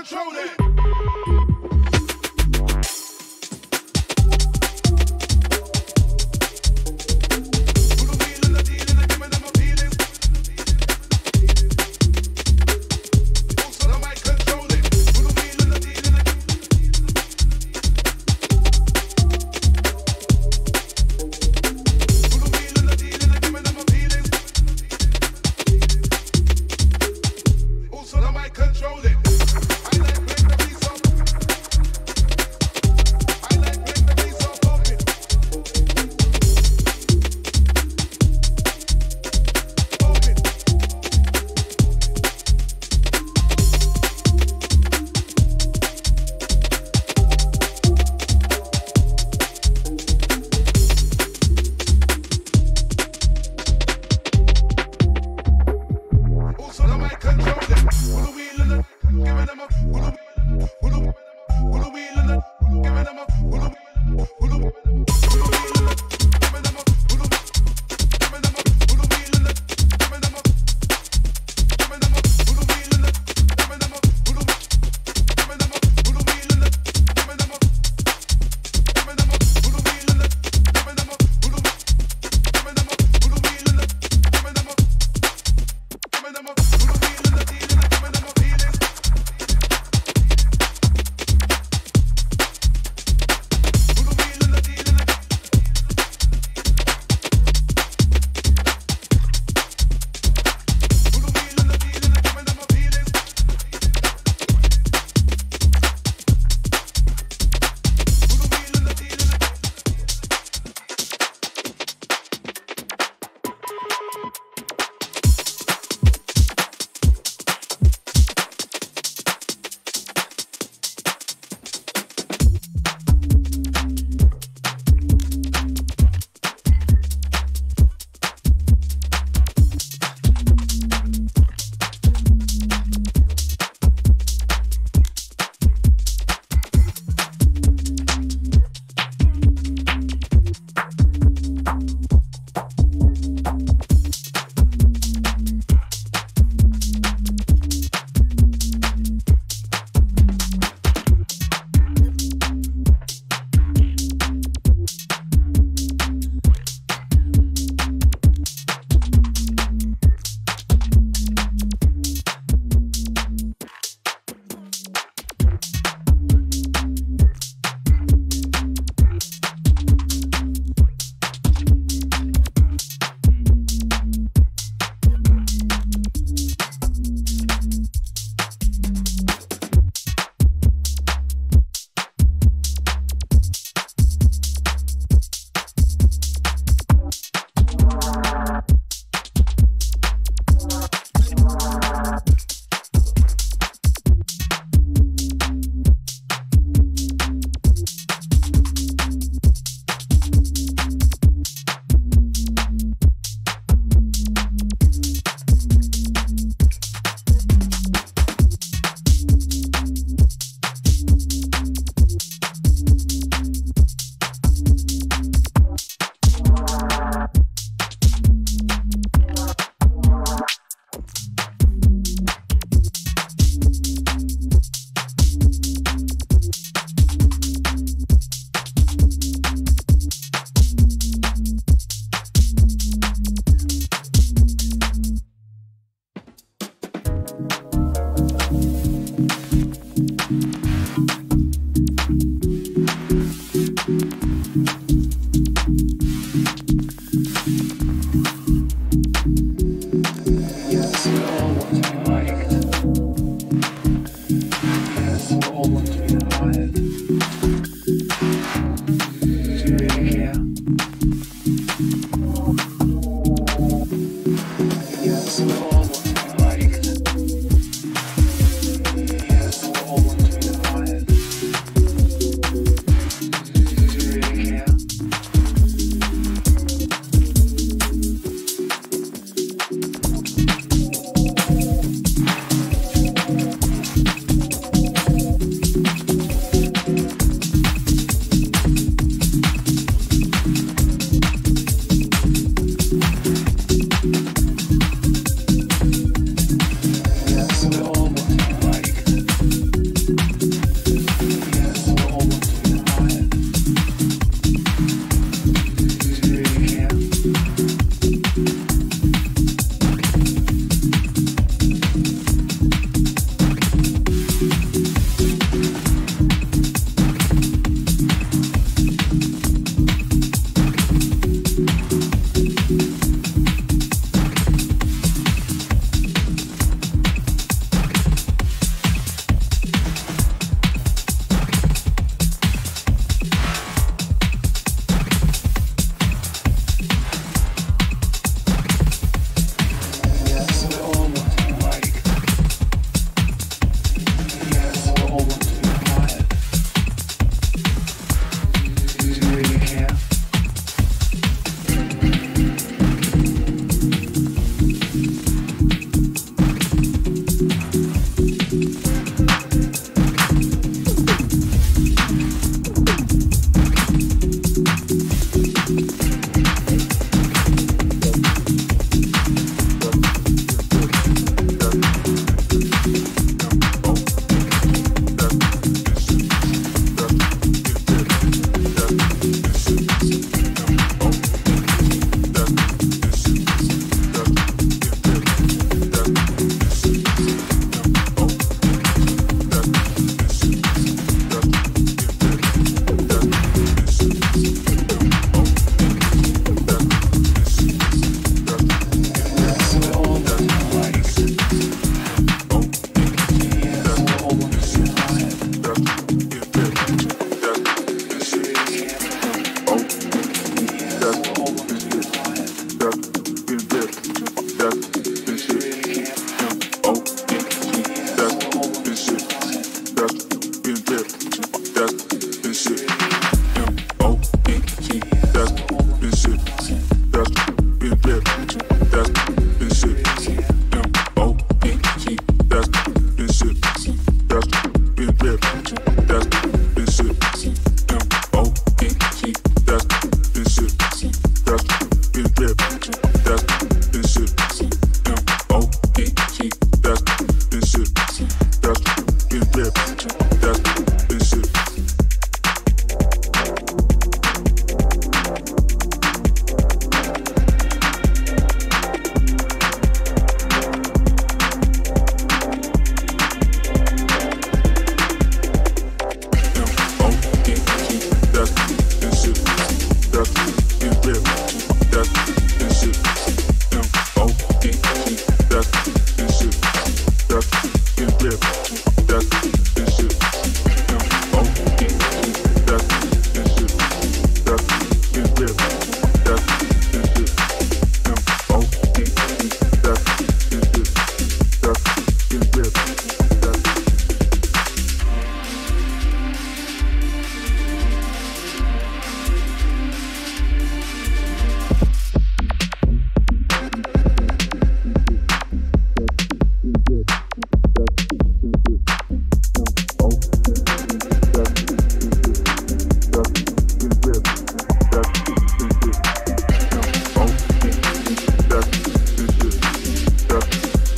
on the guess.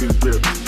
Yeah.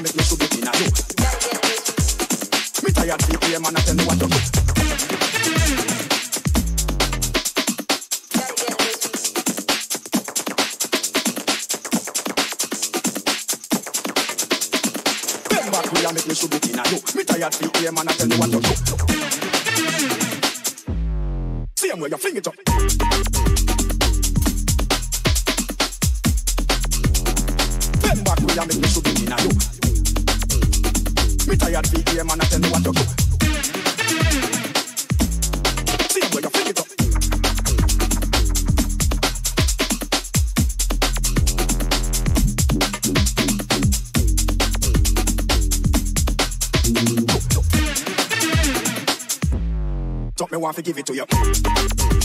and make me should in a you. Me tired of you, man, I tell me what you do. Should get in a you. Me tired of you, man, I tell me what you do. Same way you fling it up. Bend back, we make me want to give it to you.